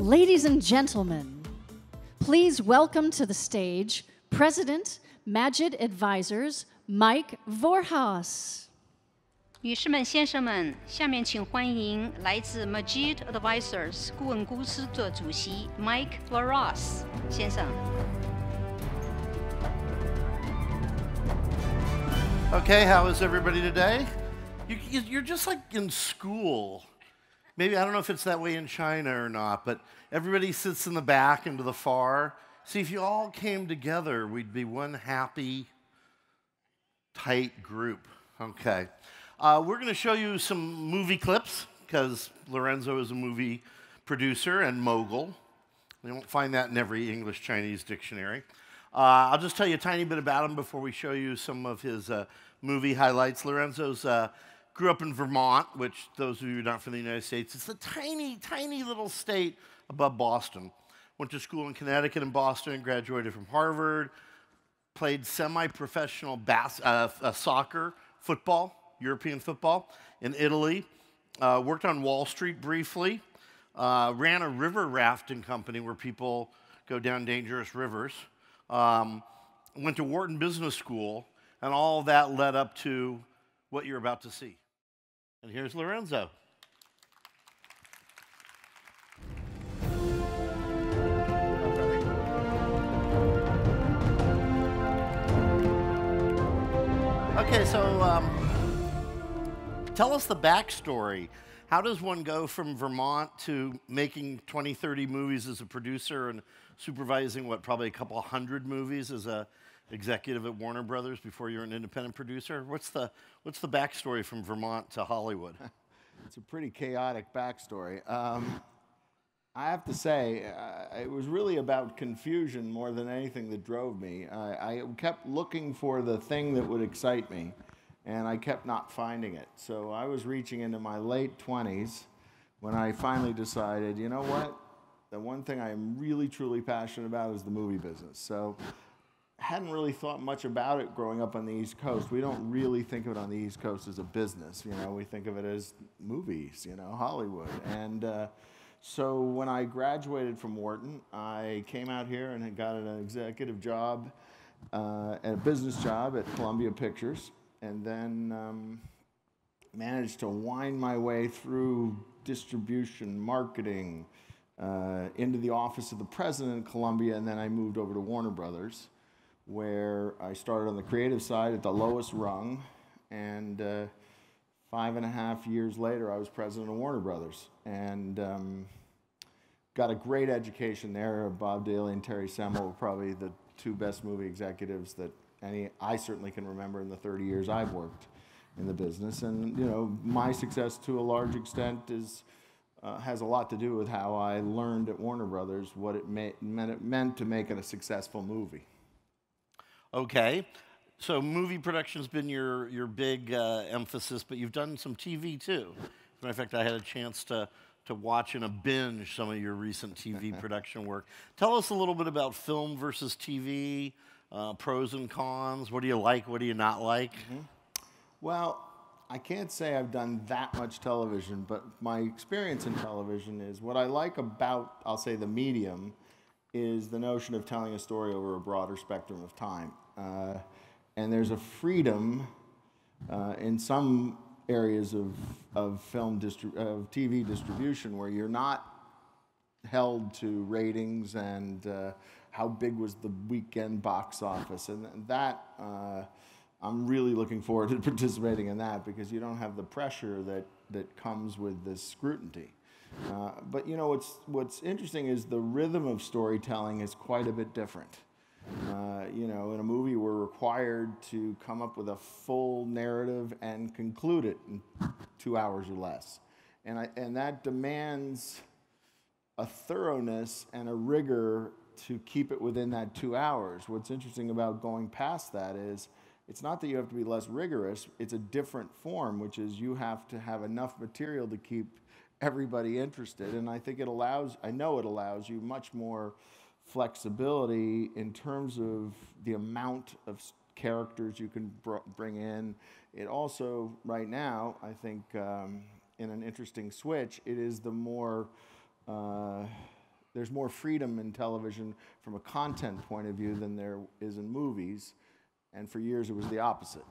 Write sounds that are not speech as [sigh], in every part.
Ladies and gentlemen, please welcome to the stage President, Magid Advisors, Mike Vorhaus. 女士们、先生们，下面请欢迎来自 Magid Advisors 顾问公司的主席 Mike Vorhaus 先生。Okay, how is everybody today? You, you're just like in school. Maybe, I don't know if it's that way in China or not, but everybody sits in the back and to the far. See, if you all came together, we'd be one happy, tight group. Okay. Uh, we're going to show you some movie clips because Lorenzo is a movie producer and mogul. You won't find that in every English Chinese dictionary. Uh, I'll just tell you a tiny bit about him before we show you some of his uh, movie highlights. Lorenzo's uh, grew up in Vermont, which those of you who are not from the United States, it's a tiny, tiny little state above Boston. Went to school in Connecticut and Boston, graduated from Harvard, played semi-professional bas- uh, uh, soccer, football, European football in Italy. Uh, worked on Wall Street briefly. Uh, ran a river rafting company where people go down dangerous rivers. Um, went to Wharton Business School, and all that led up to what you're about to see. And here's Lorenzo. Okay, so um, tell us the backstory. How does one go from Vermont to making 20, 30 movies as a producer and supervising what, probably a couple hundred movies as a executive at Warner Brothers before you're an independent producer? What's the, what's the backstory from Vermont to Hollywood? [laughs] It's a pretty chaotic backstory. Um, I have to say, uh, it was really about confusion more than anything that drove me. I, I kept looking for the thing that would excite me, and I kept not finding it. So I was reaching into my late 20s when I finally decided, you know what? The one thing I am really, truly passionate about is the movie business. So hadn't really thought much about it growing up on the East Coast. We don't really think of it on the East Coast as a business. You know, we think of it as movies. You know, Hollywood. And uh, so when I graduated from Wharton, I came out here and got an executive job, uh, a business job at Columbia Pictures, and then um, managed to wind my way through distribution, marketing. Uh, into the office of the president of Columbia, and then I moved over to Warner Brothers where I started on the creative side at the lowest rung, and uh, five and a half years later, I was president of Warner Brothers, and um, got a great education there. Bob Daly and Terry Semel were probably the two best movie executives that any I certainly can remember in the 30 years I've worked in the business, and you know my success to a large extent is. Uh, has a lot to do with how I learned at Warner Brothers what it, meant, it meant to make it a successful movie. Okay. So movie production's been your, your big uh, emphasis, but you've done some TV too. As a matter of fact, I had a chance to, to watch in a binge some of your recent TV [laughs] production work. Tell us a little bit about film versus TV, uh, pros and cons. What do you like? What do you not like? Well, I can't say I've done that much television, but my experience in television is what I like about, I'll say, the medium is the notion of telling a story over a broader spectrum of time. Uh, and there's a freedom uh, in some areas of, of film distri- of TV distribution where you're not held to ratings and uh, how big was the weekend box office. And that, uh, I'm really looking forward to [laughs] participating in that because you don't have the pressure that, that comes with this scrutiny. Uh, but you know what's what's interesting is the rhythm of storytelling is quite a bit different. Uh, you know, in a movie, we're required to come up with a full narrative and conclude it in two hours or less, and I, and that demands a thoroughness and a rigor to keep it within that two hours. What's interesting about going past that is it's not that you have to be less rigorous; it's a different form, which is you have to have enough material to keep everybody interested. And I think it allows, I know it allows you much more flexibility in terms of the amount of characters you can br- bring in. It also, right now, I think, um, in an interesting switch, it is the more uh, there's more freedom in television from a content point of view than there is in movies. And for years, it was the opposite.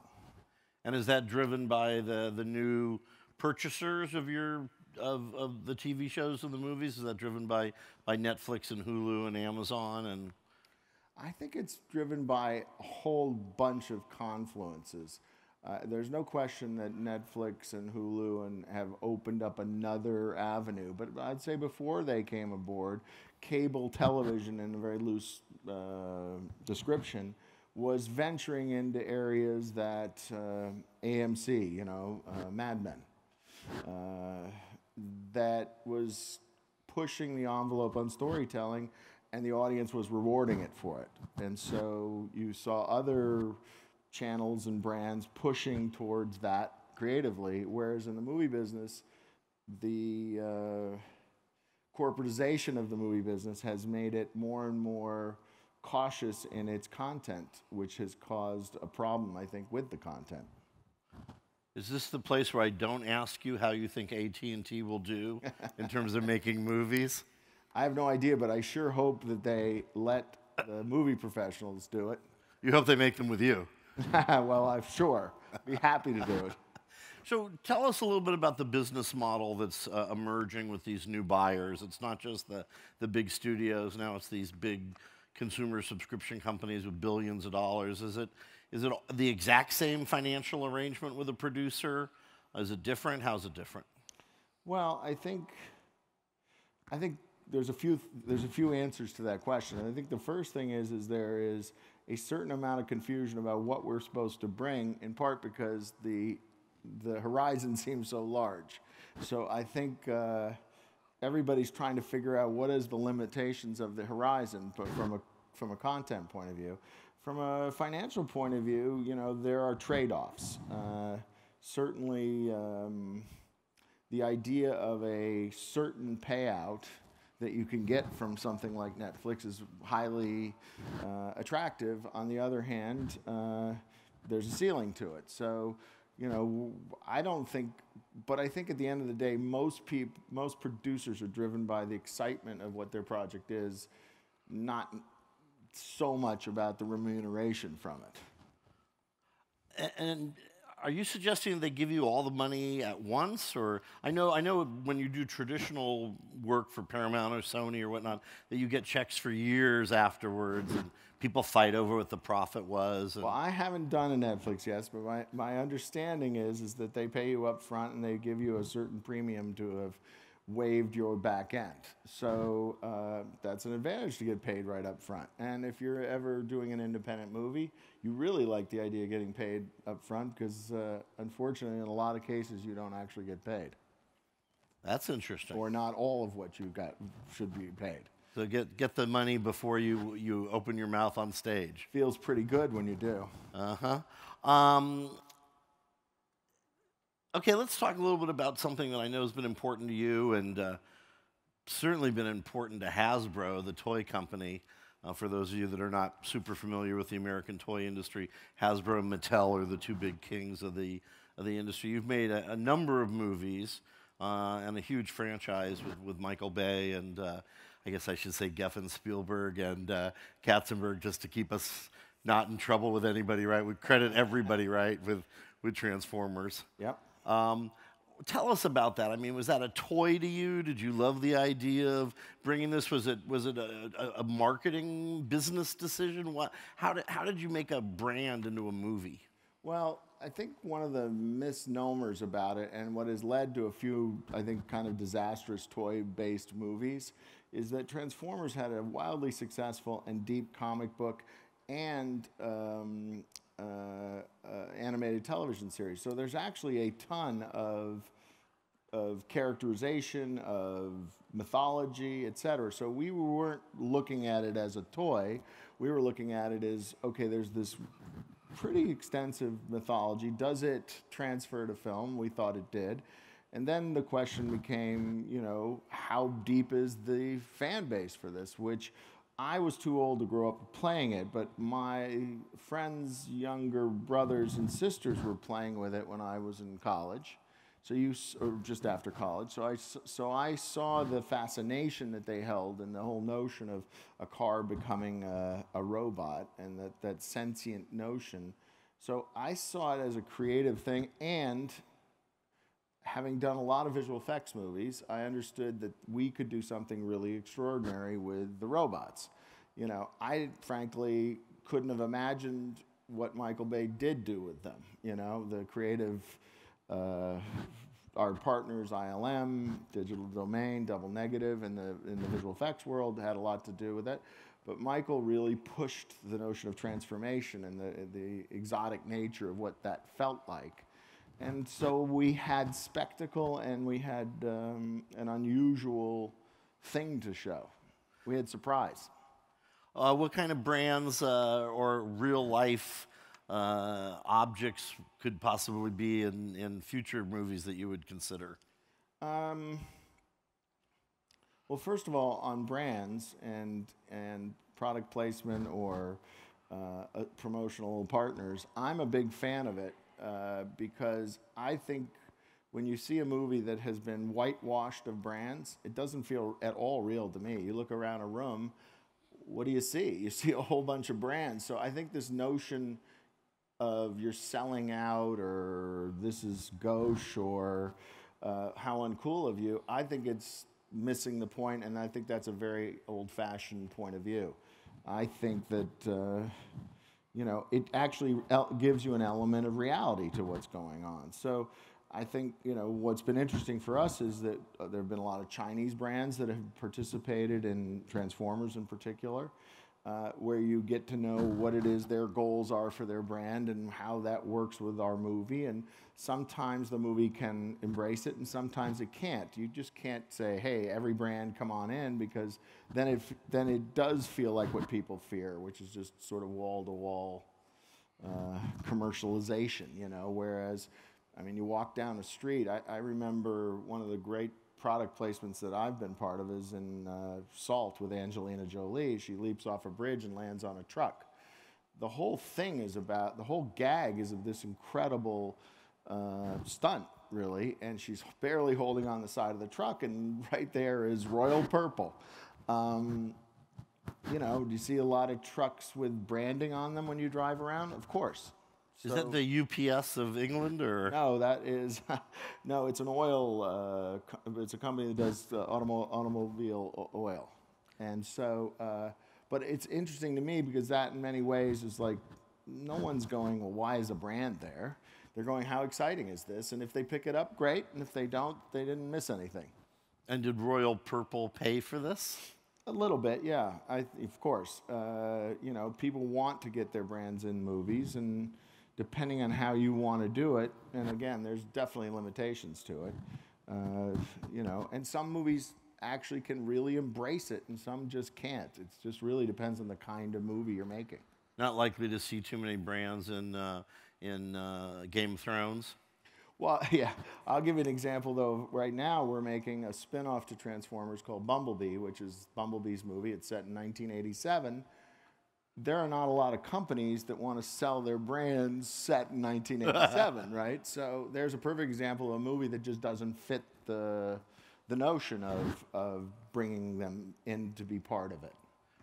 And is that driven by the, the new purchasers of your of, of the TV shows and the movies? Is that driven by, by Netflix and Hulu and Amazon and I think it's driven by a whole bunch of confluences. Uh, there's no question that Netflix and Hulu and have opened up another avenue, but I'd say before they came aboard, cable television, in a very loose uh, description, was venturing into areas that uh, AMC, you know, uh, Mad Men, uh, that was pushing the envelope on storytelling, and the audience was rewarding it for it. And so you saw other channels and brands pushing towards that creatively, whereas in the movie business, the uh, corporatization of the movie business has made it more and more cautious in its content, which has caused a problem, I think, with the content. Is this the place where I don't ask you how you think AT&T will do in terms of making [laughs] movies? I have no idea, but I sure hope that they let the movie professionals do it. You hope they make them with you. [laughs] well, I'm sure. Be happy to do it. [laughs] So tell us a little bit about the business model that's uh, emerging with these new buyers. It's not just the, the big studios, now it's these big consumer subscription companies with billions of dollars. Is it, is it the exact same financial arrangement with a producer? Is it different? How's it different? Well, I think, I think there's a few there's a few answers to that question. And I think the first thing is is there is a certain amount of confusion about what we're supposed to bring, in part because the the horizon [laughs] seems so large. So I think uh, everybody's trying to figure out what is the limitations of the horizon but from a from a content point of view. From a financial point of view, you know there are trade-offs. Uh, certainly, um, the idea of a certain payout that you can get from something like Netflix is highly uh, attractive. On the other hand, uh, there's a ceiling to it. So, you know, I don't think, but I think at the end of the day, most people, most producers are driven by the excitement of what their project is, not so much about the remuneration from it. And are you suggesting they give you all the money at once, or I know I know when you do traditional work for Paramount or Sony or whatnot, that you get checks for years afterwards, and people fight over what the profit was. Well, I haven't done a Netflix yet, but my, my understanding is is that they pay you up front and they give you a certain premium to have waived your back end. So uh, that's an advantage to get paid right up front. And if you're ever doing an independent movie, you really like the idea of getting paid up front because uh, unfortunately, in a lot of cases, you don't actually get paid. That's interesting. Or not all of what you got should be paid. So get get the money before you you open your mouth on stage. Feels pretty good when you do. Uh huh. Um, Okay, let's talk a little bit about something that I know has been important to you and uh, certainly been important to Hasbro, the toy company. Uh, for those of you that are not super familiar with the American toy industry, Hasbro and Mattel are the two big kings of the, of the industry. You've made a, a number of movies uh, and a huge franchise with, with Michael Bay and uh, I guess I should say Geffen Spielberg and uh, Katzenberg just to keep us not in trouble with anybody, right? We credit everybody, right, with, with Transformers. Yep. Um, tell us about that. I mean, was that a toy to you? Did you love the idea of bringing this? Was it was it a, a, a marketing business decision? What, how did how did you make a brand into a movie? Well, I think one of the misnomers about it, and what has led to a few, I think, kind of disastrous toy-based movies, is that Transformers had a wildly successful and deep comic book and um, uh, uh, animated television series. So there's actually a ton of of characterization, of mythology, etc. So we weren't looking at it as a toy. We were looking at it as okay. There's this pretty extensive mythology. Does it transfer to film? We thought it did. And then the question became, you know, how deep is the fan base for this? Which I was too old to grow up playing it, but my friends' younger brothers and sisters were playing with it when I was in college. So you, or just after college. So I, so I saw the fascination that they held and the whole notion of a car becoming a, a robot and that, that sentient notion. So I saw it as a creative thing and having done a lot of visual effects movies, I understood that we could do something really extraordinary with the robots. You know, I frankly couldn't have imagined what Michael Bay did do with them. You know, the creative, uh, our partners, ILM, Digital Domain, Double Negative, and the in the visual effects world had a lot to do with it. But Michael really pushed the notion of transformation and the, the exotic nature of what that felt like. And so we had spectacle and we had um, an unusual thing to show. We had surprise. Uh, what kind of brands uh, or real life uh, objects could possibly be in, in future movies that you would consider? Um, well, first of all, on brands and and product placement or uh, uh, promotional partners, I'm a big fan of it uh, because I think when you see a movie that has been whitewashed of brands, it doesn't feel at all real to me. You look around a room, what do you see? [laughs] You see a whole bunch of brands. So I think this notion of you're selling out or this is gauche or uh, how uncool of you, I think it's missing the point, and I think that's a very old-fashioned point of view. I think that uh, you know it actually gives you an element of reality to what's going on. So. I think you know what's been interesting for us is that uh, there have been a lot of Chinese brands that have participated in Transformers in particular, uh, where you get to know what it is their goals are for their brand and how that works with our movie. And sometimes the movie can embrace it, and sometimes it can't. You just can't say, "Hey, every brand, come on in," because then it then it does feel like what people fear, which is just sort of wall to wall commercialization, you know. Whereas, I mean, you walk down the street. I, I remember one of the great product placements that I've been part of is in uh, Salt with Angelina Jolie. She leaps off a bridge and lands on a truck. The whole thing is about the whole gag is of this incredible uh, stunt, really, and she's barely holding on the side of the truck, and right there is royal purple. Um, you know, do you see a lot of trucks with branding on them when you drive around? Of course. Is that the UPS of England or? no, that is [laughs] no. It's an oil. Uh, it's a company that does uh, automo- automobile oil, and so. Uh, but it's interesting to me because that, in many ways, is like no one's going. Well, why is a brand there? They're going, how exciting is this? And if they pick it up, great. And if they don't, they didn't miss anything. And did Royal Purple pay for this? A little bit, yeah. I, of course, uh, you know, people want to get their brands in movies, and depending on how you want to do it, and again, there's definitely limitations to it. Uh, you know, and some movies actually can really embrace it, and some just can't. It just really depends on the kind of movie you're making. Not likely to see too many brands in uh, in uh, Game of Thrones. Well, [laughs] yeah, I'll give you an example though. Right now, we're making a spin off to Transformers called Bumblebee, which is Bumblebee's movie. It's set in 1987. There are not a lot of companies that want to sell their brands set in 1987, [laughs] right? So there's a perfect example of a movie that just doesn't fit the, the notion of, of bringing them in to be part of it.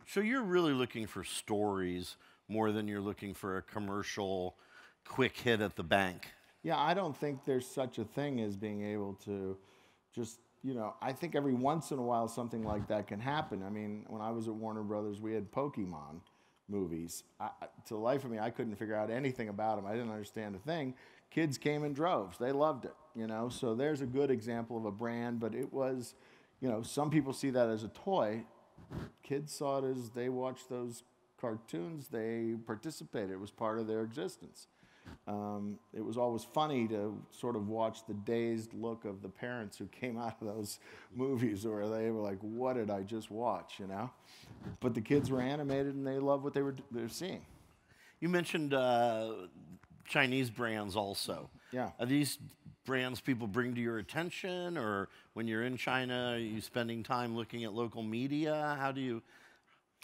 So you're really looking for stories more than you're looking for a commercial quick hit at the bank. Yeah, I don't think there's such a thing as being able to just, you know, I think every once in a while something like that can happen. I mean, when I was at Warner Brothers, we had Pokemon movies. I, to the life of me, I couldn't figure out anything about them. I didn't understand a thing. Kids came in droves. They loved it, you know. So there's a good example of a brand, but it was, you know, some people see that as a toy. Kids saw it as they watched those cartoons, they participated. It was part of their existence. Um, it was always funny to sort of watch the dazed look of the parents who came [laughs] out of those movies where they were like, what did I just watch, you know? But the kids were animated and they loved what they were, they were seeing. You mentioned uh, Chinese brands also. Yeah. Are these brands people bring to your attention, or when you're in China, are you spending time looking at local media? How do you?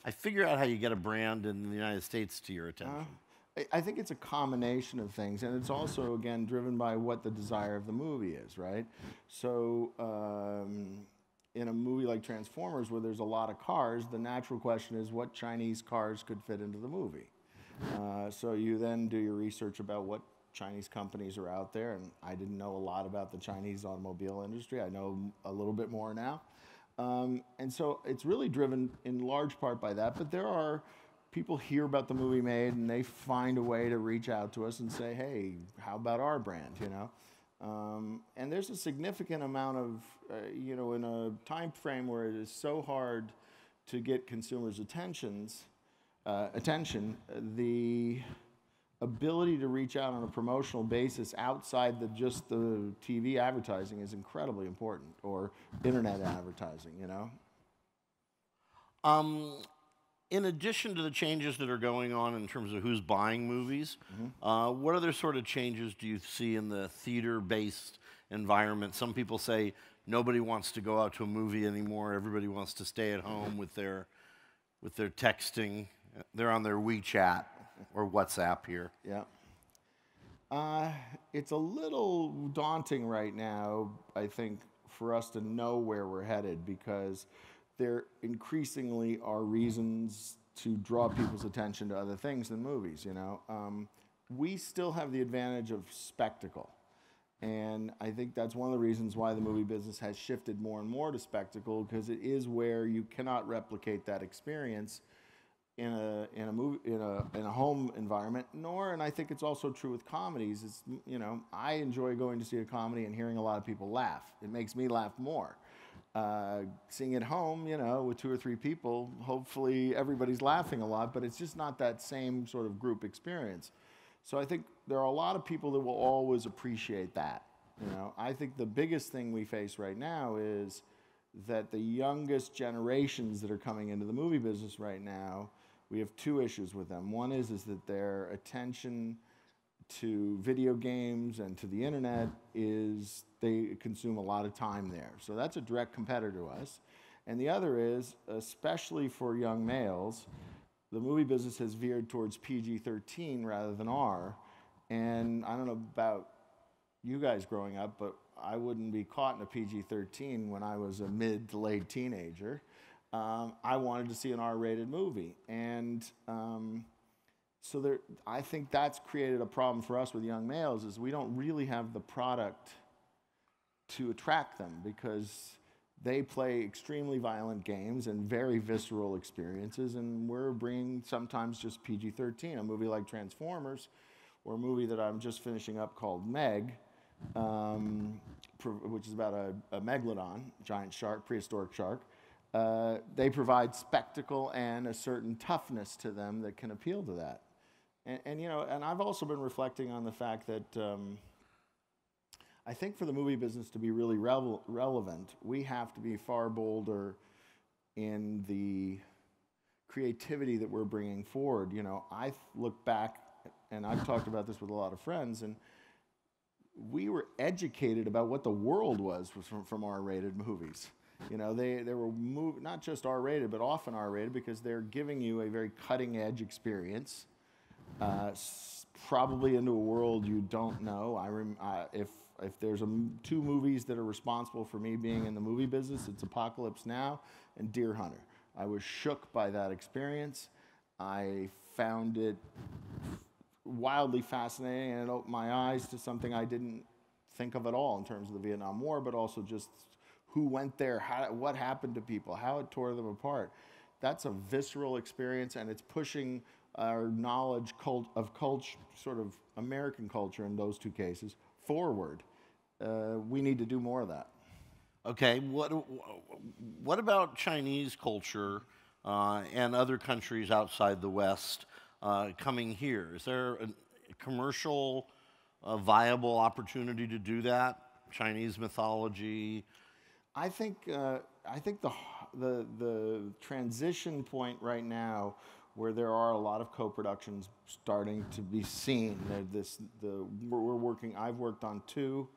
I figure out how you get a brand in the United States to your attention. I- I think it's a combination of things, and it's also again driven by what the desire of the movie is, right? So, um, in a movie like Transformers, where there's a lot of cars, the natural question is what Chinese cars could fit into the movie. Uh, so you then do your research about what Chinese companies are out there, and I didn't know a lot about the Chinese automobile industry. I know a little bit more now. Um, and so it's really driven in large part by that, but there are people hear about the movie made and they find a way to reach out to us and say, hey, how about our brand, you know? Um, and there's a significant amount of, uh, you know, in a time frame where it is so hard to get consumers' attentions, uh, attention, the ability to reach out on a promotional basis outside the just the TV advertising is incredibly important, or internet advertising, you know. Um, in addition to the changes that are going on in terms of who's buying movies, uh, what other sort of changes do you see in the theater-based environment? Some people say nobody wants to go out to a movie anymore. Everybody wants to stay at home with their with their texting. They're on their WeChat or WhatsApp here. Yeah. Uh, it's a little daunting right now, I think, for us to know where we're headed because there increasingly are reasons to draw people's attention to other things than movies, you know. Um, we still have the advantage of spectacle. And I think that's one of the reasons why the movie business has shifted more and more to spectacle because it is where you cannot replicate that experience in a in a movie in a in a home environment nor and I think it's also true with comedies it's you know I enjoy going to see a comedy and hearing a lot of people laugh it makes me laugh more uh, seeing at home you know with two or three people hopefully everybody's laughing a lot but it's just not that same sort of group experience so I think there are a lot of people that will always appreciate that you know I think the biggest thing we face right now is that the youngest generations that are coming into the movie business right now, we have two issues with them. One is is that their attention to video games and to the internet is they consume a lot of time there. So that's a direct competitor to us. And the other is, especially for young males, the movie business has veered towards PG-13 rather than R. And I don't know about you guys growing up, but I wouldn't be caught in a PG 13 when I was a mid to late teenager. Um, I wanted to see an R rated movie. And um, so there, I think that's created a problem for us with young males is we don't really have the product to attract them because they play extremely violent games and very visceral experiences and we're bringing sometimes just PG-13 a movie like Transformers or a movie that I'm just finishing up called Meg um, which is about a, a, megalodon, giant shark, prehistoric shark. Uh, they provide spectacle and a certain toughness to them that can appeal to that. And, and you know, and I've also been reflecting on the fact that um, I think for the movie business to be really revel- relevant, we have to be far bolder in the creativity that we're bringing forward. You know, I look back, and I've talked about this with a lot of friends, and we were educated about what the world was from, from R-rated movies. You know, they, they were move, not just R-rated, but often R-rated because they're giving you a very cutting-edge experience, uh, probably into a world you don't know. I rem, uh, if if there's a, two movies that are responsible for me being in the movie business, it's Apocalypse Now and Deer Hunter. I was shook by that experience. I found it wildly fascinating and it opened my eyes to something I didn't think of at all in terms of the Vietnam War, but also just who went there, how, what happened to people, how it tore them apart. That's a visceral experience, and it's pushing our knowledge cult of culture, sort of American culture in those two cases, forward. Uh, we need to do more of that. Okay, what what about Chinese culture uh, and other countries outside the West? uh, coming here? Is there a commercial uh, viable opportunity to do that? Chinese mythology? I think, uh, I think the, the, the transition point right now where there are a lot of co-productions starting to be seen. This, the, we're working, I've worked on two,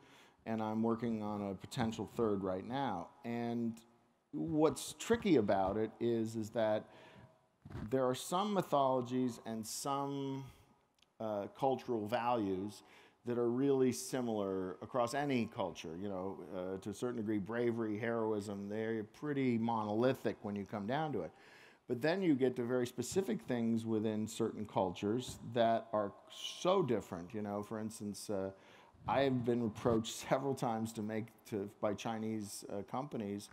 and I'm working on a potential third right now. And what's tricky about it is, is that there are some mythologies and some uh, cultural values that are really similar across any culture. You know, uh, to a certain degree, bravery, heroism, they're pretty monolithic when you come down to it. But then you get to very specific things within certain cultures that are so different. You know, for instance, uh, I have been approached [laughs] several times to make to by Chinese uh, companies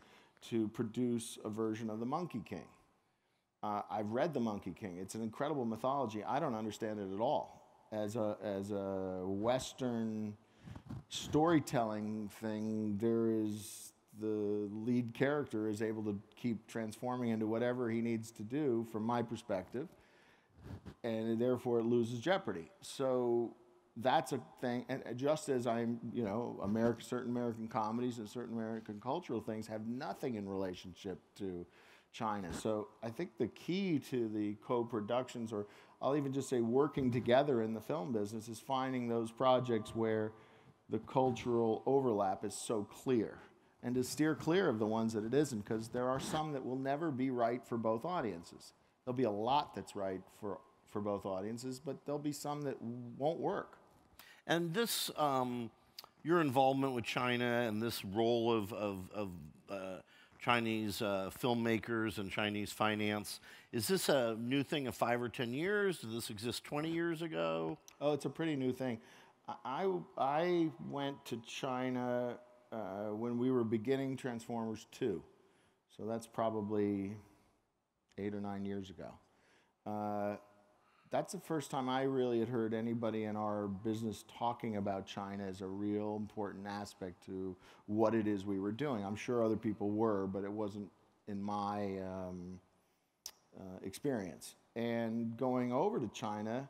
to produce a version of the Monkey King. Uh, I've read the Monkey King. It's an incredible mythology. I don't understand it at all. As a as a Western storytelling thing, there is the lead character is able to keep transforming into whatever he needs to do, from my perspective, and therefore it loses jeopardy. So that's a thing, and just as I'm, you know, certain American comedies and certain American cultural things have nothing in relationship to China. So I think the key to the co-productions, or I'll even just say working together in the film business, is finding those projects where the cultural overlap is so clear and to steer clear of the ones that it isn't, because there are some that will never be right for both audiences. There'll be a lot that's right for, for both audiences, but there'll be some that won't work. And this, um, your involvement with China and this role of, of, of uh, Chinese uh, filmmakers and Chinese finance, is this a new thing of five or 10 years? Did this exist 20 years ago? Oh, it's a pretty new thing. I, I went to China uh, when we were beginning Transformers 2. So that's probably eight or nine years ago. Uh, that's the first time I really had heard anybody in our business talking about China as a real important aspect to what it is we were doing. I'm sure other people were, but it wasn't in my um, uh, experience. And going over to China,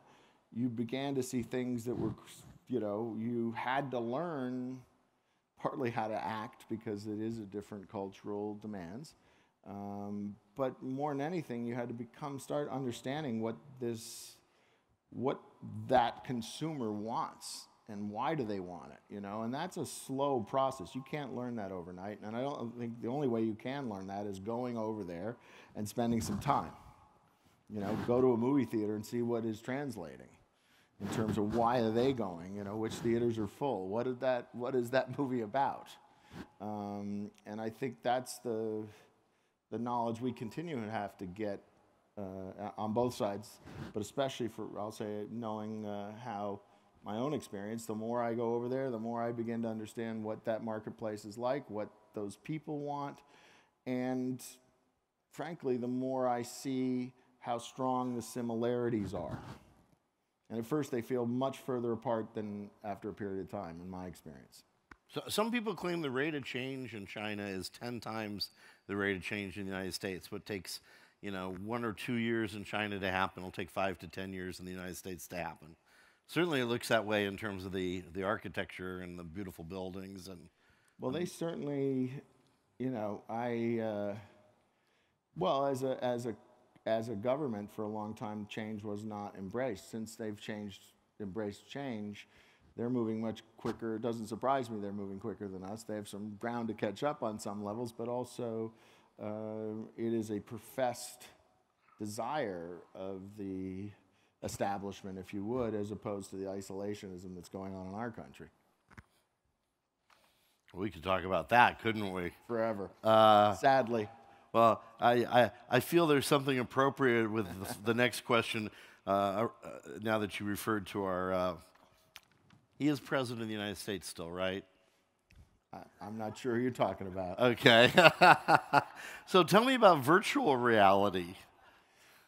you began to see things that were, you know, you had to learn partly how to act because it is a different cultural demands. Um, but more than anything, you had to become start understanding what this, what that consumer wants and why do they want it, you know? And that's a slow process. You can't learn that overnight. And I don't think the only way you can learn that is going over there and spending some time. You know, go to a movie theater and see what is translating in terms of why are they going, you know, which theaters are full, what is that, what is that [laughs] movie about? Um, and I think that's the, the knowledge we continue to have to get uh, on both sides, but especially for, I'll say, knowing uh, how my own experience, the more I go over there, the more I begin to understand what that marketplace is like, what those people want, and frankly, the more I see how strong the similarities are. And at first, they feel much further apart than after a period of time, in my experience. So some people claim the rate of change in China is 10 times the rate of change in the United States. What takes, you know, one or two years in China to happen will take five to 10 years in the United States to happen. Certainly, it looks that way in terms of the, the architecture and the beautiful buildings and. Well, they certainly, you know, I, uh, well, as a as a as a government for a long time, change was not embraced. Since they've changed, embraced change, they're moving much quicker. It doesn't surprise me they're moving quicker than us. They have some ground to catch up on some levels, but also uh, it is a professed desire of the establishment, if you would, as opposed to the isolationism that's going on in our country. We could talk about that, couldn't we? Forever. Uh, Sadly. Well, I, I, I feel there's something appropriate with the, the next question uh, uh, now that you referred to our. Uh, he is president of the United States still, right? I, I'm not sure who you're talking about. Okay. [laughs] so tell me about virtual reality.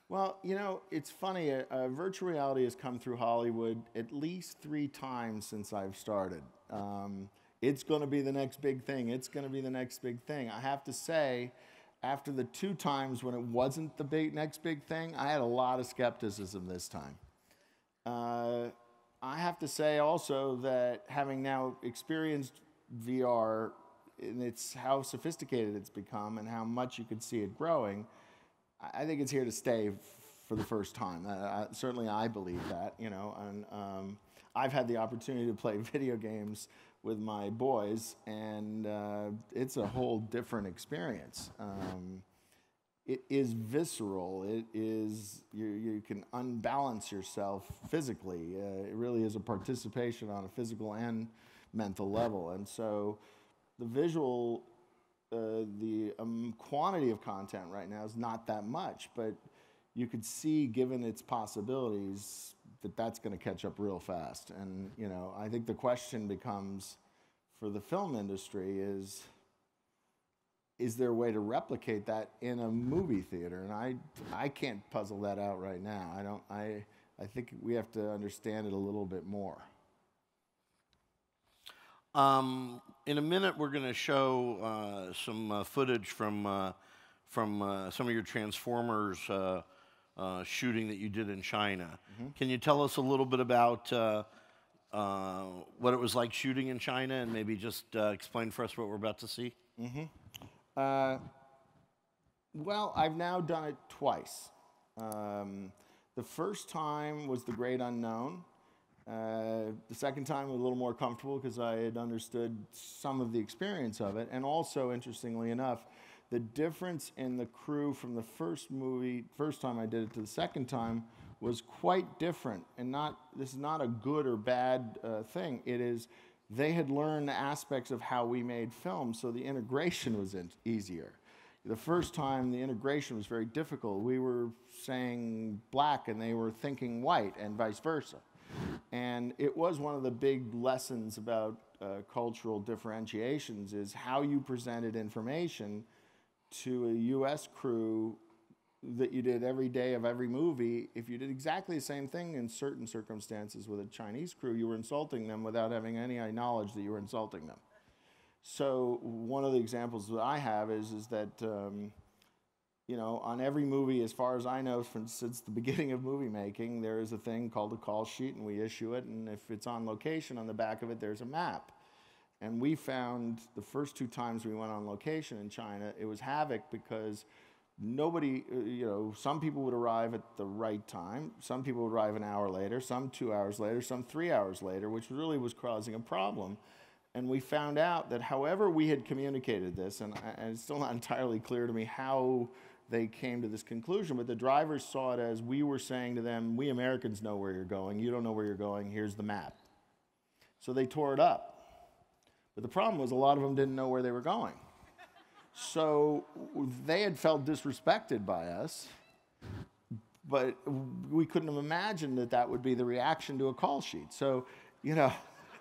Well, you know, it's funny. Uh, uh, virtual reality has come through Hollywood at least three times since I've started. Um, it's going to be the next big thing. It's going to be the next big thing. I have to say, after the two times when it wasn't the big, next big thing, I had a lot of skepticism this time. Uh, I have to say also that having now experienced VR and it's how sophisticated it's become and how much you could see it growing, I think it's here to stay for the first time. Uh, certainly, I believe that. You know, and um, I've had the opportunity to play [laughs] video games with my boys, and uh, it's a whole different experience. Um, it is visceral. It is you, you can unbalance yourself physically. Uh, it really is a participation on a physical and mental level. And so, the visual, uh, the um, quantity of content right now is not that much, but you could see, given its possibilities, that that's going to catch up real fast. And you know, I think the question becomes, for the film industry, is is there a way to replicate that in a movie theater? And I, I can't puzzle that out right now. I don't. I, I think we have to understand it a little bit more. Um, in a minute, we're going to show uh, some uh, footage from uh, from uh, some of your Transformers uh, uh, shooting that you did in China. Mm-hmm. Can you tell us a little bit about what it was like shooting in China, and maybe just explain for us what we're about to see? Mm-hmm. Uh, well, I've now done it twice. Um, the first time was the great unknown. Uh, the second time was a little more comfortable because I had understood some of the experience of it. And also, interestingly enough, the difference in the crew from the first movie, first time I did it to the second time, was quite different. And not this is not a good or bad uh, thing. It is they had learned aspects of how we made film, so the integration was easier. The first time, the integration was very difficult. We were saying black and they were thinking white, and vice versa. And it was one of the big lessons about uh, cultural differentiations is how you presented information to a U.S. crew that you did every day of every movie, if you did exactly the same thing in certain circumstances with a Chinese crew, you were insulting them without having any knowledge that you were insulting them. So one of the examples that I have is is that um, you know on every movie, as far as I know, from, since the beginning of movie making, there is a thing called a call sheet, and we issue it. And if it's on location, on the back of it, there's a map. And we found the first two times we went on location in China, it was havoc because nobody, uh, you know, some people would arrive at the right time, some people would arrive an hour later, some two hours later, some three hours later, which really was causing a problem. And we found out that however we had communicated this, and, and it's still not [laughs] entirely clear to me how they came to this conclusion, but the drivers saw it as we were saying to them, We Americans know where you're going, you don't know where you're going, here's the map. So they tore it up. But the problem was a lot of them didn't know where they were going. So they had felt disrespected by us, but we couldn't have imagined that that would be the reaction to a call sheet. So, you know,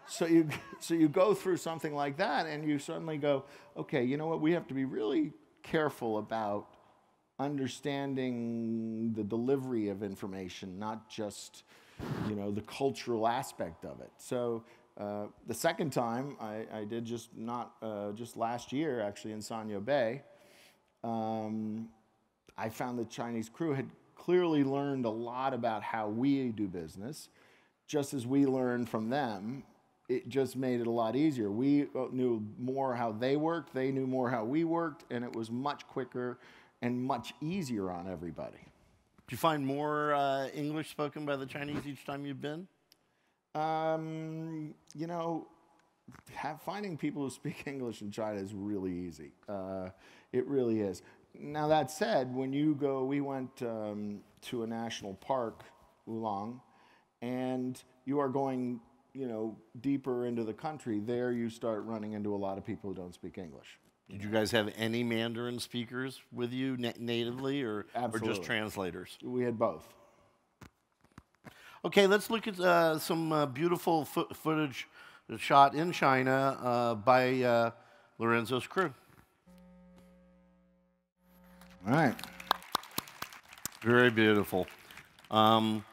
so you, so you go through something like that and you suddenly go, okay, you know what, we have to be really careful about understanding the delivery of information, not just, you know, the cultural aspect of it. So uh, the second time I, I did just not uh, just last year actually in Sanya Bay, um, I found the Chinese crew had clearly learned a lot about how we do business, just as we learned from them. It just made it a lot easier. We uh, knew more how they worked, they knew more how we worked, and it was much quicker and much easier on everybody. Do you find more uh, English spoken by the Chinese each time you've been? Um, you know, have, finding people who speak [laughs] English in China is really easy. Uh, it really is. Now, that said, when you go, we went um, to a national park, Wulong, and you are going, you know, deeper into the country. There, you start running into a lot of people who don't speak English. Did you guys have any Mandarin speakers with you na- natively, or, or just translators? We had both. Okay, let's look at uh, some uh, beautiful fo- footage shot in China uh, by uh, Lorenzo's crew. All right. Very beautiful. Um,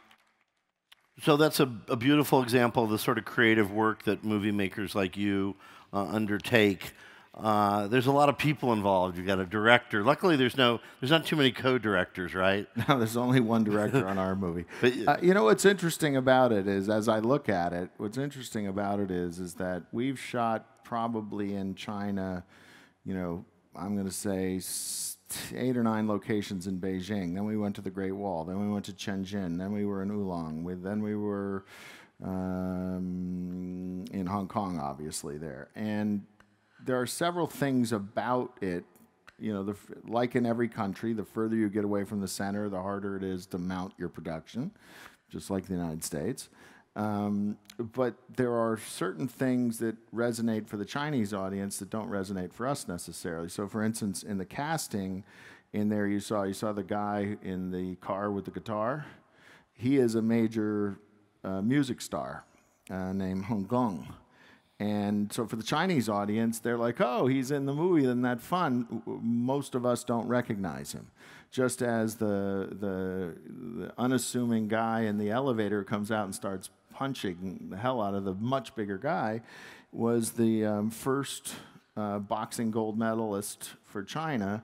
so that's a, a, beautiful example of the sort of creative work that movie makers like you uh, undertake. Uh, there's a lot of people involved. You've got a director. Luckily, there's no, there's not too many co-directors, right? [laughs] No, there's only one director on our movie. [laughs] But, uh, you know what's interesting about it is, as I look at it, what's interesting about it is, is that we've shot probably in China, you know, I'm going to say eight or nine locations in Beijing. Then we went to the Great Wall. Then we went to Tianjin. Then we were in Wulong. We, then we were um, in Hong Kong, obviously there. And there are several things about it you know, the, like in every country, the further you get away from the center, the harder it is to mount your production, just like the United States. Um, but there are certain things that resonate for the Chinese audience that don't resonate for us necessarily. So, for instance, in the casting, in there you saw you saw the guy in the car with the guitar. He is a major uh, music star uh, named Han Geng. And so for the Chinese audience, they're like, oh, he's in the movie, then that's fun. Most of us don't recognize him. Just as the, the, the unassuming guy in the elevator comes out and starts punching the hell out of the much bigger guy, was the um, first uh, boxing gold medalist for China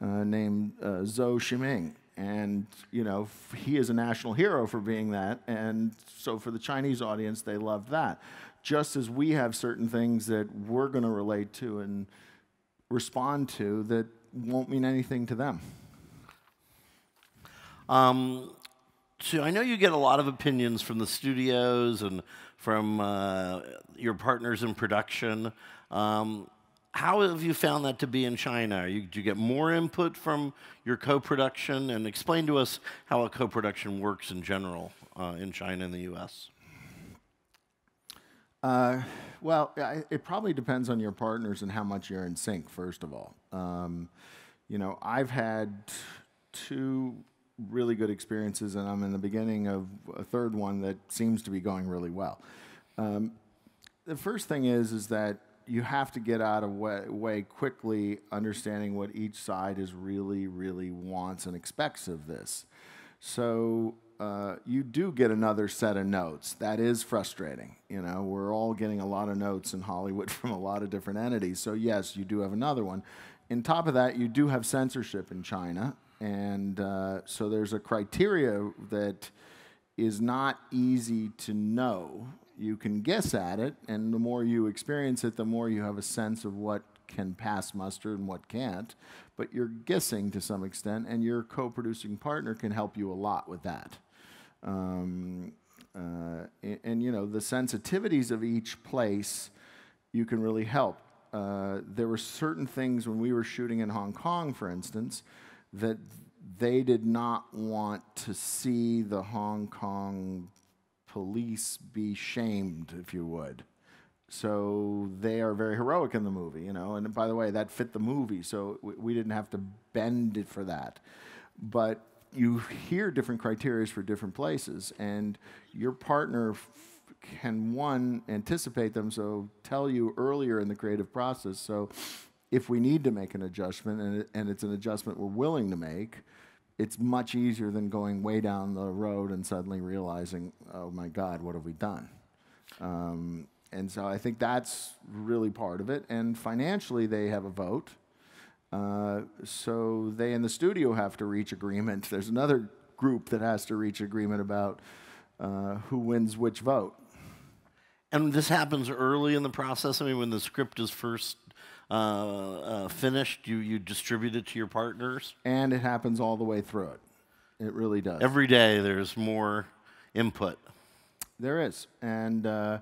uh, named uh, Zou Shiming. And, you know, he is a national hero for being that. And so for the Chinese audience, they loved that. Just as we have certain things that we're going to relate to and respond to that won't mean anything to them. Um, so I know you get a lot of opinions from the studios and from uh, your partners in production. Um, how have you found that to be in China? You, do you get more input from your co-production? And explain to us how a co-production works in general uh, in China and the U.S. Uh, well, I, it probably depends on your partners and how much you're in sync, first of all. Um, you know, I've had two really good experiences, and I'm in the beginning of a third one that seems to be going really well. Um, the first thing is is that you have to get out of way, way quickly, understanding what each side is really, really wants and expects of this. So uh, you do get another set of notes. That is frustrating. You know, we're all getting a lot of notes in Hollywood [laughs] from a lot of different entities. So yes, you do have another one. On top of that, you do have censorship in China, and uh, so there's a criteria that is not easy to know. You can guess at it, and the more you experience it, the more you have a sense of what can pass muster and what can't. But you're guessing to some extent, and your co producing partner can help you a lot with that. Um, uh, and, and, you know, the sensitivities of each place, you can really help. Uh, there were certain things when we were shooting in Hong Kong, for instance, that they did not want to see the Hong Kong police be shamed, if you would. So they are very heroic in the movie, you know. And by the way, that fit the movie, so we, we didn't have to bend it for that. But you hear different criteria for different places, and your partner can one anticipate them, so tell you earlier in the creative process. So if we need to make an adjustment, and, it, and it's an adjustment we're willing to make, it's much easier than going way down the road and suddenly realizing, oh my God, what have we done? Um, and so I think that's really part of it. And financially, they have a vote. Uh, so they in the studio have to reach agreement. [laughs] There's another group that has to reach agreement about uh, who wins which vote. And this happens early in the process. I mean, when the script is first uh, uh, finished, you, you distribute it to your partners. And it happens all the way through it. It really does. Every day there's more input. There is. And uh,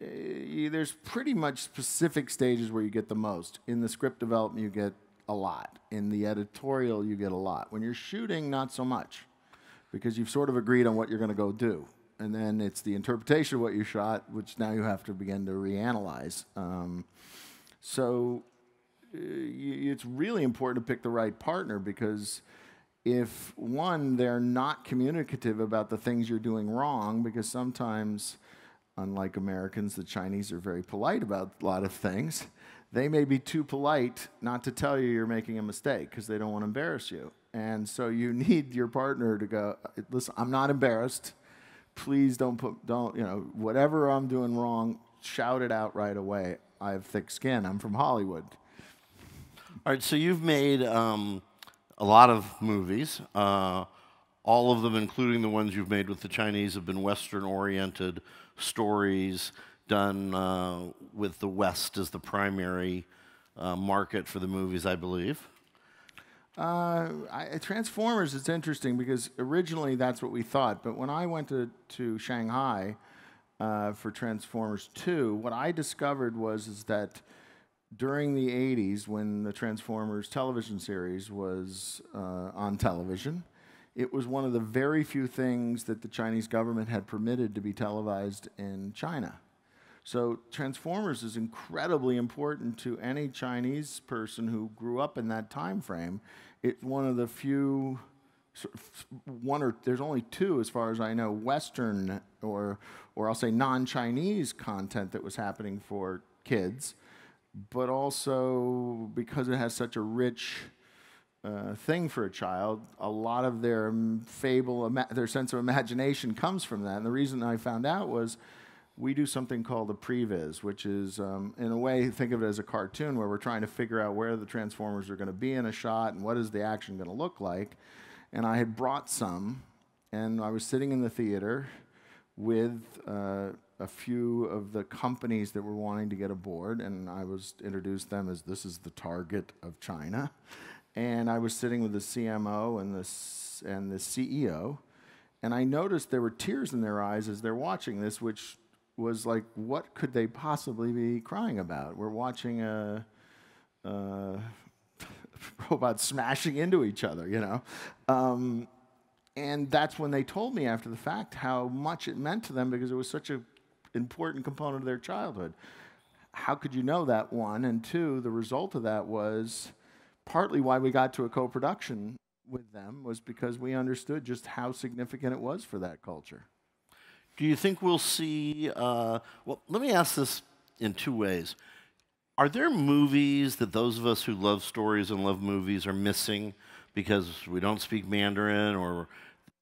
eh, there's pretty much specific stages where you get the most. In the script development, you get a lot. In the editorial, you get a lot. When you're shooting, not so much, because you've sort of agreed on what you're going to go do. And then it's the interpretation of what you shot, which now you have to begin to reanalyze. Um, so uh, it's really important to pick the right partner because if one they're not communicative about the things you're doing wrong because sometimes unlike americans the chinese are very polite about a lot of things they may be too polite not to tell you you're making a mistake because they don't want to embarrass you. And so you [laughs] need your partner to go listen i'm not embarrassed. Please don't put don't you know whatever i'm doing wrong shout it out right away. I have thick skin. I'm from hollywood. All right, so you've made um, a lot of movies. Uh, all of them, including the ones you've made with the Chinese, have been Western-oriented stories done uh, with the West as the primary uh, market for the movies, I believe. Uh, I, Transformers, it's interesting because originally that's what we thought. But when I went to, to Shanghai uh, for Transformers 2, what I discovered was is that during the 80s, when the Transformers television series was uh, on television, it was one of the very few things that the Chinese government had permitted to be televised in China. So Transformers is incredibly important to any Chinese person who grew up in that time frame. It's one of the few one or there's only two as far as I know western or or I'll say non-Chinese content that was happening for kids but also because it has such a rich uh, thing for a child, a lot of their fable, their sense of imagination comes from that. And the reason I found out was we do something called a previs, which is, um, in a way, [laughs] think of it as a cartoon where we're trying to figure out where the Transformers are going to be in a shot and what is the action going to look like. And I had brought some, and I was sitting in the theater with uh, a few of the companies that were wanting to get aboard, and I was introduced them as this is the target of China. And I was sitting with the CMO and the, and the CEO, and I noticed there were tears in their eyes as they're watching this, which was like, what could they possibly be crying about? We're watching a, a [laughs] robot smashing into each other, you know? Um, and that's when they told me after the fact how much it meant to them because it was such an important component of their childhood. How could you know that, one? And two, the result of that was partly why we got to a co production with them was because we understood just how significant it was for that culture. Do you think we'll see? Uh, well, let me ask this in two ways. Are there movies that those of us who love stories and love movies are missing because we don't speak Mandarin or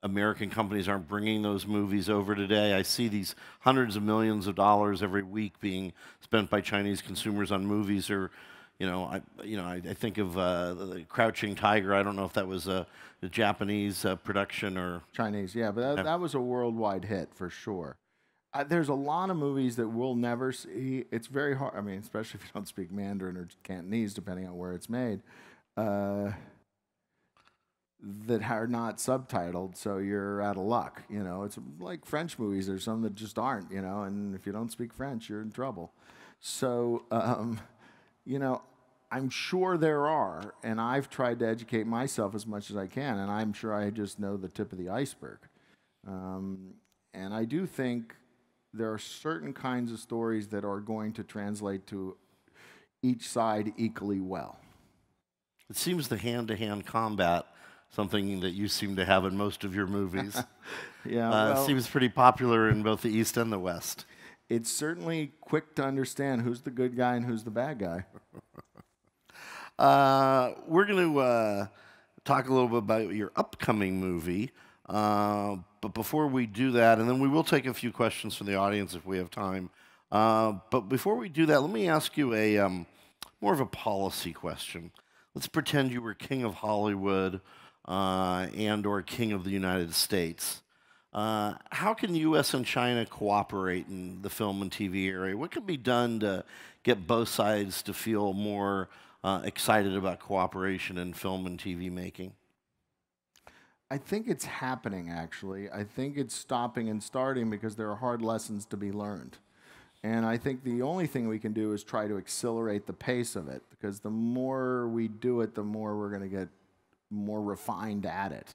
American companies aren't bringing those movies over today. I see these hundreds of millions of dollars every week being spent by Chinese consumers on movies or you know, I, you know, I, I think of uh, the Crouching Tiger. I don't know if that was a, a Japanese uh, production or Chinese. Yeah, but that, that was a worldwide hit for sure. Uh, there's a lot of movies that we'll never see. It's very hard. I mean, especially [laughs] if you don't speak Mandarin or Cantonese, depending on where it's made. Uh, that are not subtitled, so you're out of luck. You know, it's like French movies. There's some that just aren't. You know, and if you don't speak French, you're in trouble. So, um, you know, I'm sure there are, and I've tried to educate myself as much as I can, and I'm sure I just know the tip of the iceberg. Um, and I do think there are certain kinds of stories that are going to translate to each side equally well. It seems the hand to hand combat something that you seem to have in most of your movies. [laughs] yeah, uh, well, seems pretty popular in both the East and the West. It's certainly quick to understand who's the good guy and who's the bad guy. [laughs] uh, we're going to uh, talk a little bit about your upcoming movie. Uh, but before we do that, and then we will take a few questions from the audience if we have time. Uh, but before we do that, let me ask you a um, more of a policy question. Let's pretend you were king of Hollywood uh, and or king of the United States. Uh, how can the U.S. and China cooperate in the film and TV area? What can be done to get both sides to feel more uh, excited about cooperation in film and TV making? I think it's happening, actually. I think it's stopping and starting because there are hard lessons to be learned. And I think the only thing we can do is try to accelerate the pace of it because the more we do it, the more we're going to get more refined at it.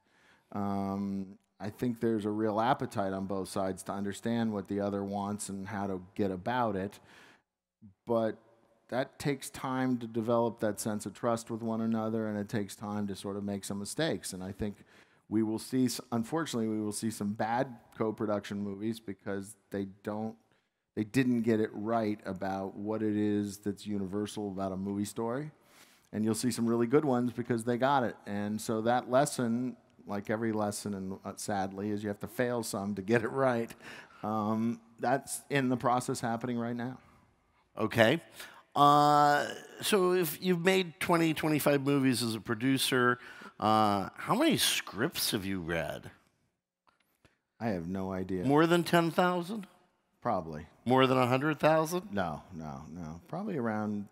Um, I think there's a real appetite on both sides to understand what the other wants and how to get about it. But that takes time to develop that sense of trust with one another, and it takes time to sort of make some mistakes. And I think we will see, unfortunately, we will see some bad co production movies because they don't. They didn't get it right about what it is that's universal about a movie story and you'll see some really good ones because they got it. And so that lesson, like every lesson, and uh, sadly, is you have to fail some to get it right. Um, that's in the process happening right now. Okay. Uh, so if you've made 20, 25 movies as a producer, uh, how many scripts have you read? I have no idea. More than 10,000? Probably. More than 100,000? No, no, no. Probably around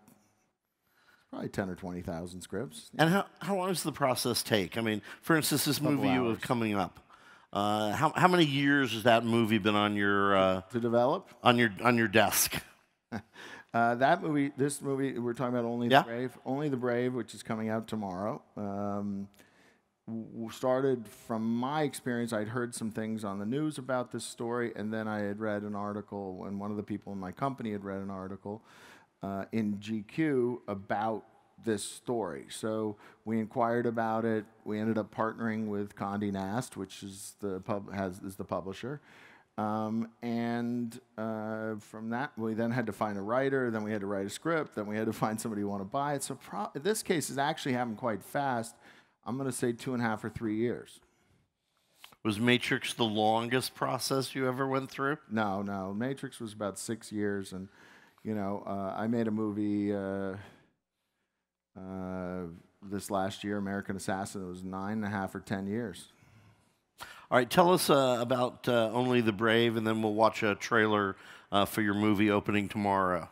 Probably 10 or 20,000 scripts. And how, how long does the process take? I mean, for instance, this movie you have coming up. Uh, how, how many years has that movie been on your uh, to develop on your on your desk? [laughs] Uh, that movie, this movie, we're talking about Only Yeah. the Brave. Only the Brave, which is coming out tomorrow. Um, started from my experience. I'd heard some things on the news about this story, and then I had read an article, and one of the people in my company had read an article uh, in GQ about this story. So we inquired about it. We ended up partnering with Condé Nast, which is the pub has is the publisher. Um, and uh, from that, we then had to find a writer. Then we had to write a script. Then we had to find somebody who want to buy it. So pro- this case is actually happened quite fast. I'm going to say two and a half or three years. Was Matrix the longest process you ever went through? No, no. Matrix was about six years, and you know, uh, I made a movie uh, uh, this last year, American Assassin. It was nine and a half or ten years. All right, tell us uh, about uh, Only the Brave, and then we'll watch a trailer uh, for your movie opening tomorrow.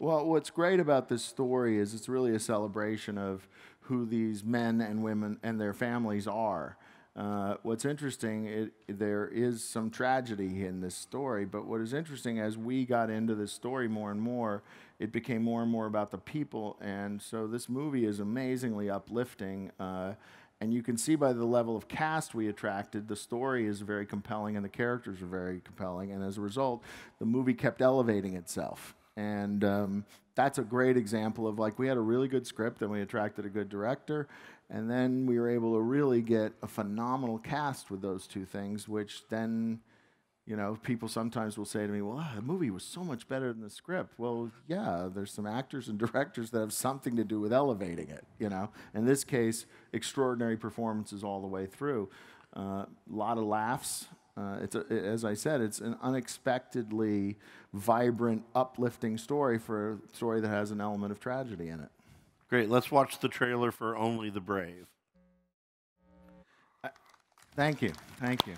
Well, what's great about this story is it's really a celebration of who these men and women and their families are. Uh, what's interesting, it, there is some tragedy in this story, but what is interesting as we got into this story more and more, it became more and more about the people. And so this movie is amazingly uplifting. Uh, and you can see by the level of cast we attracted, the story is very compelling and the characters are very compelling. And as a result, the movie kept elevating itself. And um, that's a great example of like we had a really good script and we attracted a good director. And then we were able to really get a phenomenal cast with those two things, which then, you know, people sometimes will say to me, well, ah, the movie was so much better than the script. Well, yeah, there's some actors and [laughs] directors that have something to do with elevating it, you know. In this case, extraordinary performances all the way through. A uh, lot of laughs. Uh, it's a, as I said, it's an unexpectedly vibrant, uplifting story for a story that has an element of tragedy in it. Great, let's watch the trailer for Only the Brave. Thank you, thank you.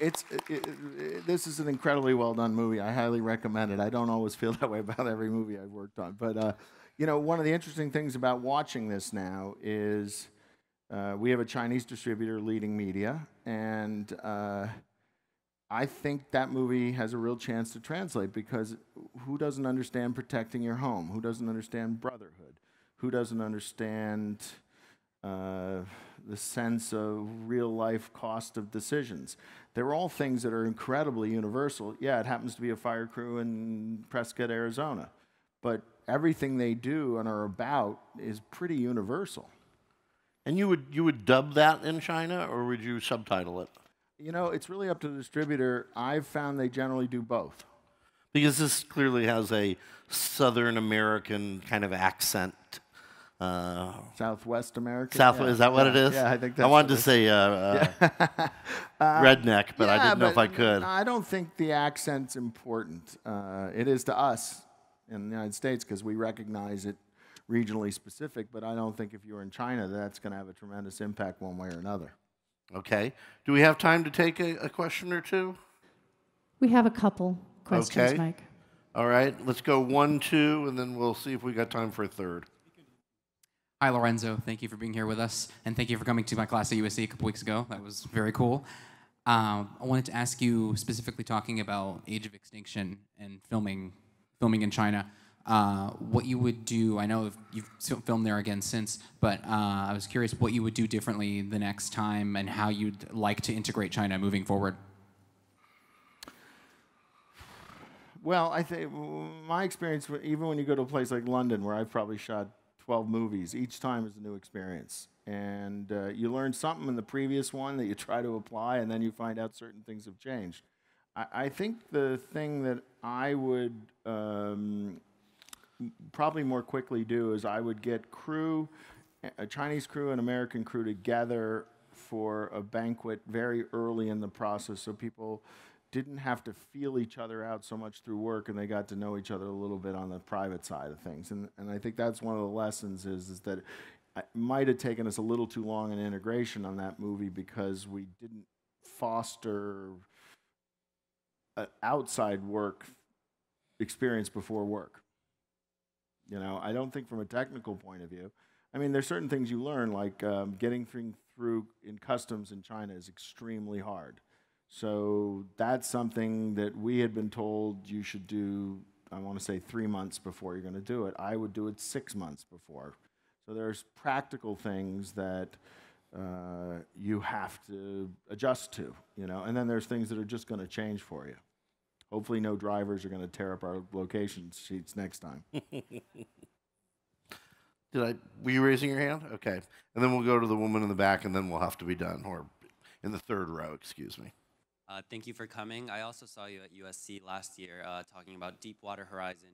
It's it, it, this is an incredibly well done movie. I highly recommend it. I don't always feel [laughs] that way about every movie I've worked on, but uh, you know, one of the interesting things about watching this now is uh, we have a Chinese distributor leading media, and uh, I think that movie has a real chance to translate because who doesn't understand protecting your home? Who doesn't understand brotherhood? Who doesn't understand uh, the sense of real life cost of decisions? They're all things that are incredibly universal. Yeah, it happens to be a fire crew in Prescott, Arizona, but everything they do and are about is pretty universal. And you would you would dub that in China, or would you subtitle it? You know, it's really up to the distributor. I've found they generally do both. Because this clearly has a Southern American kind of accent. Uh, Southwest America. South yeah, is that what yeah, it is? Yeah, I think I wanted what to say uh, uh, [laughs] redneck, but I didn't know if I could. I don't think the accent's important. Uh, it is to us in the United States because we recognize it regionally specific, but I don't think if you're in China, that's going to have a tremendous impact one way or another. Okay. Do we have time to take a, a question or two? We have a couple questions, Okay. Mike. All right. Let's go one, two, and then we'll see if we got time for a third. Hi, Lorenzo. Thank you for being here with us, and thank you for coming to my class at USC a couple weeks ago. That was very cool. Um, I wanted to ask you specifically talking about Age of Extinction and filming, filming in China. Uh, what you would do? I know you've filmed there again since, but uh, I was curious what you would do differently the next time, and how you'd like to integrate China moving forward. Well, I think my experience, even when you go to a place like London, where I've probably shot 12 movies, each time is a new experience. And uh, you learn something in the previous one that you [laughs] try to apply, and then you find out certain things have changed. I, I think the thing that I would um, probably more quickly do is I would get crew, a Chinese crew and American crew together for a banquet very early in the process so people didn't have to feel each other out so much through work and they got to know each other a little bit on the private side of things. And, and I think that's one of the lessons is, is that it might have taken us a little too long in integration on that movie because we didn't foster outside work experience before work. You know, I don't think from a technical point of view. I mean, there's certain things you learn, like um, getting through in customs in China is extremely hard. So that's something that we had been told you should do I want to say three months before you're going to do it. I would do it six months before. So there's practical things that uh, you have to adjust to, you know, and then there's things that are just going to change for you. Hopefully, no drivers are going to tear up our location sheets next time. [laughs] Did I? Were you raising your hand? Okay, and then we'll go to the woman in the back, and then we'll have to be done, or in the third row. Excuse me. Uh, thank you for coming. I also saw you at USC last year uh, talking about Deepwater Horizon,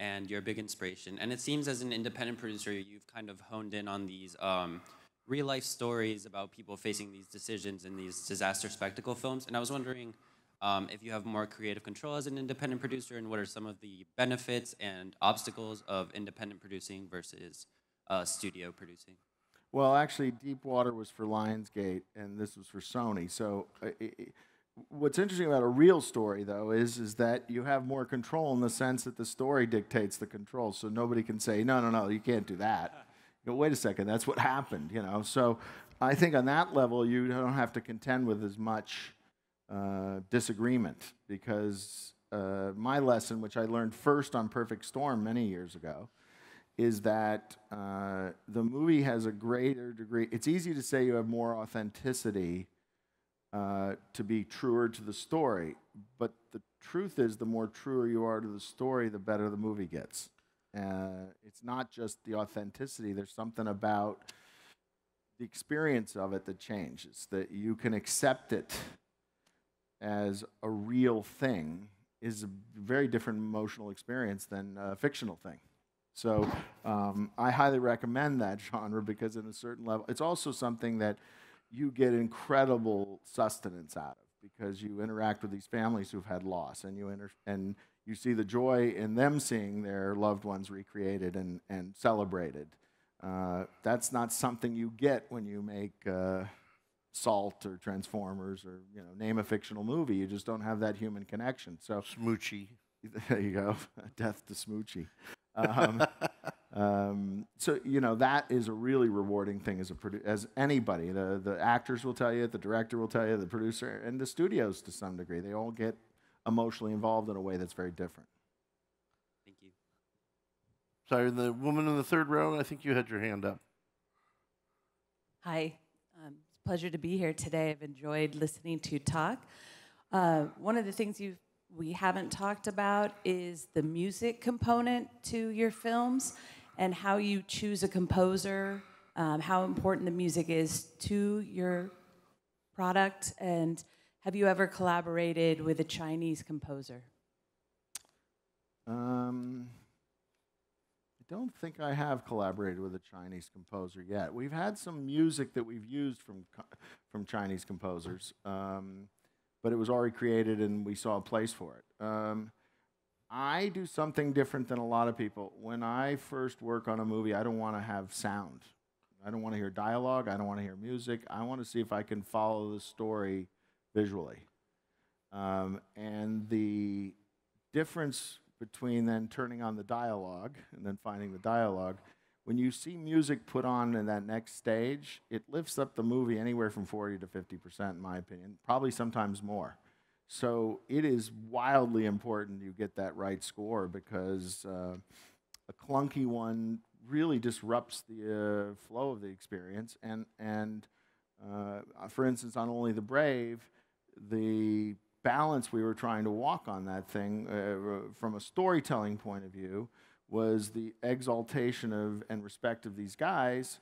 and you're a big inspiration. And it seems as an independent producer, you've kind of honed in on these um, real life stories about people facing these decisions in these disaster spectacle films. And I was wondering um, if you have more creative control as an independent producer, and what are some of the benefits and obstacles of independent producing versus uh, studio producing? Well, actually, Deepwater was for Lionsgate, and this was for Sony. So, what's interesting about a real story, though, is is that you have more control in the sense that the story dictates the control. So nobody can say, no, no, no, you can't do that. You wait a second, that's what happened, you know. So, I think on that level, you don't have to contend with as much uh, disagreement because uh, my lesson, which I learned first on Perfect Storm many years ago, is that uh, the movie has a greater degree. It's easy to say you have more authenticity uh, to be truer to the story, but the truth is, the more truer you are to the story, the better the movie gets. Uh, it's not just the authenticity, there's something about the experience of it that changes, that you can accept it as a real thing is a very different emotional experience than a fictional thing. So um, I highly recommend that [laughs] genre because, in a certain level, it's also something that you get incredible sustenance out of because you interact with these families who've had loss, and you inter- and you see the joy in them seeing their loved ones recreated and and celebrated. Uh, that's not something you get when you make. Uh, Salt or Transformers or you know name a fictional movie. You just don't have that human connection. So Smoochy. [laughs] there you go, [laughs] death to Smoochy. Um, [laughs] um, so you know that is a really rewarding thing as a produ- as anybody. The the actors will tell you, the director will tell you, the producer, and the studios to some degree. They all get emotionally involved in a way that's very different. Thank you. Sorry, the woman in the third row. I think you had your hand up. Hi, um, it's a pleasure to be here today. I've enjoyed listening to you talk. Uh, one of the things you we haven't talked about is the music component to your films and how you choose a composer, um, how important the music is to your product, and have you ever collaborated with a Chinese composer? Um, I don't think I have collaborated with a Chinese composer yet. We've had some music that we've used from from Chinese composers, um, but it was already created and we saw a place for it. Um, I do something different than a lot of people. When I first work on a movie, I don't want to have sound. I don't want to hear dialogue. I don't want to hear music. I want to see if I can follow the story visually. Um, and the difference between then turning on the dialogue and then finding the dialogue, when you see music put on in that next stage, it lifts up the movie anywhere from 40 to 50%, in my opinion, probably sometimes more. So it is wildly important you get that right score because uh, a clunky one really disrupts the uh, flow of the experience. And, and uh, for instance, on Only the Brave, the balance we were trying to walk on that thing uh, from a storytelling point of view was the exaltation of and respect of these guys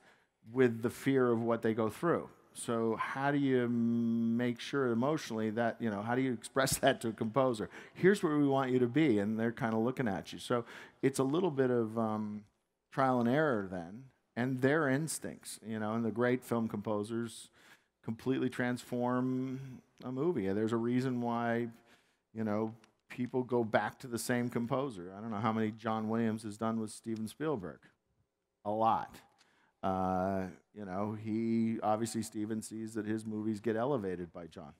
with the fear of what they go through. So how do you make sure emotionally that you know how do you express [laughs] that to a composer? Here's where we want you to be, and they're kind of looking at you. So it's a little bit of um, trial and error then, and their instincts, you know. And the great film composers completely transform a movie. There's a reason why, you know, people go back to the same composer. I don't know how many John Williams has done with Steven Spielberg. A lot. Uh, you know, he obviously Steven sees that his movies get elevated by John,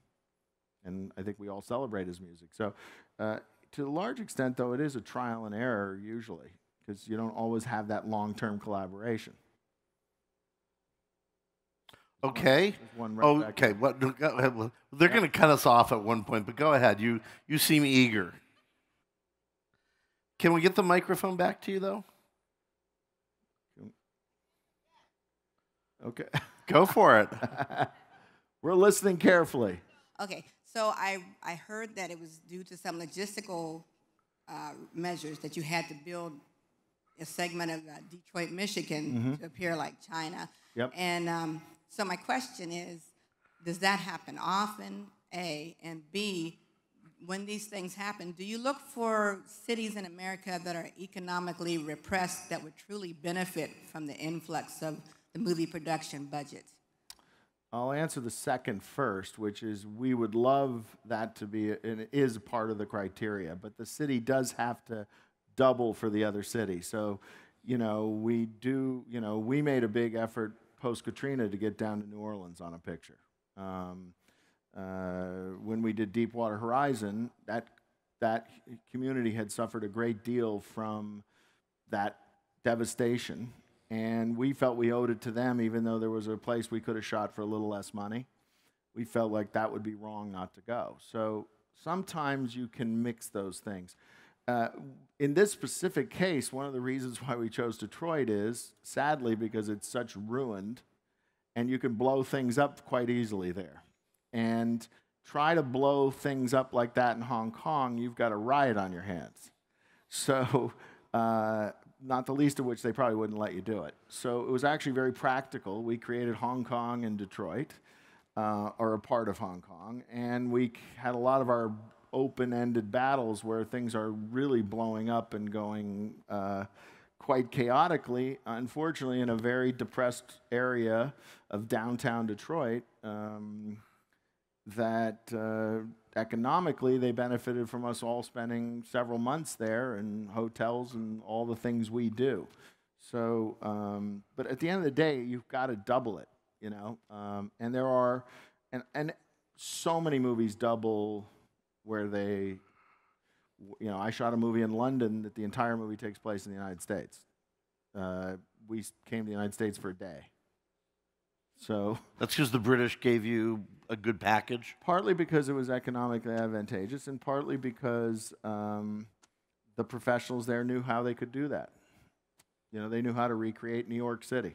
and I think we all celebrate his music. So, uh, to a large extent, though, it is a trial and error usually because you don't always have that long-term collaboration. Okay. There's one right Okay. What? Well, They're going to cut us off at one point, but go ahead. You you seem eager. Can we get the microphone back to you, though? Okay. Go for it. [laughs] We're listening carefully. Okay, so I, I heard that it was due to some logistical uh, measures that you had to build a segment of uh, Detroit, Michigan to appear like China. Yep. And um, so my question is, does that happen often, A? And B, when these things happen, do you look for cities in America that are economically repressed that would truly benefit from the influx of the movie production budget? I'll answer the second first, which is we would love that to be, and it is part of the criteria, but the city does have to double for the other city. So, you know, we do, you know, we made a big effort post Katrina to get down to New Orleans on a picture. Um, uh, when we did Deepwater Horizon, that, that community had suffered a great deal from that devastation. And we felt we owed it to them, even though there was a place we could have shot for a little less money. We felt like that would be wrong not to go. So sometimes you can mix those things. Uh, in this specific case, one of the reasons why we chose Detroit is sadly because it's such ruined and you can blow things up quite easily there. And try to blow things up like that in Hong Kong, you've got a riot on your hands. So, [laughs] uh, not the least of which they probably wouldn't let you do it. So, it was actually very practical. We created Hong Kong and Detroit, uh, or a part of Hong Kong, and we had a lot of our open ended battles where things are really blowing up and going. Uh, quite chaotically, unfortunately, in a very depressed area of downtown Detroit, um, that uh, economically they benefited from us all spending several months there in hotels and all the things we do. So, um, but at the end of the day, you've got to double it, you know. Um, and there are, and and so many movies double where they you know, I shot a movie in London that the entire movie takes place in the United States. Uh, we came to the United States for a day. So, [laughs] That's because the British gave you a good package. partly because it was economically advantageous, and partly because um, the professionals there knew how they could do that. You know, they knew how to recreate New York City.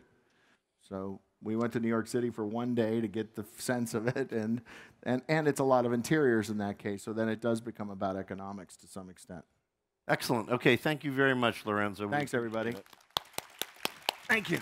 So we went to New York City for one day to get the sense of it, and, and, and it's a lot of interiors in that case, so then it does become about economics to some extent. Excellent. Okay, thank you very much, Lorenzo. Thanks, everybody. Thank you.